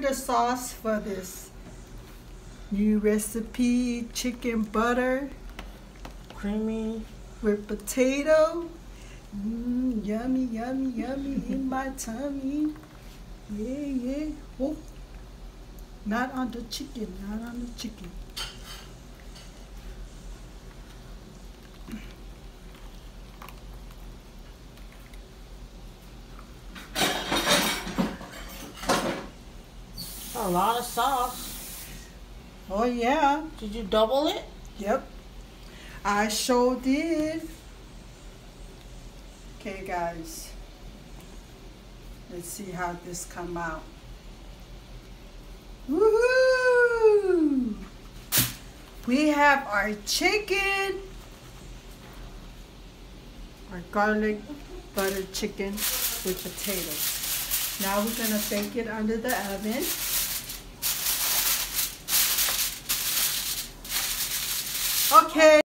the sauce for this new recipe chicken butter Creamy. with potato. Mm, yummy, yummy, yummy in my tummy. Yeah, yeah. Oh, not on the chicken, not on the chicken. A lot of sauce. Oh yeah, Did you double it? yep. I sure did. Okay, guys. Let's see how this come out. Woohoo! We have our chicken, our garlic butter chicken with potatoes. Now we're gonna bake it under the oven. Okay.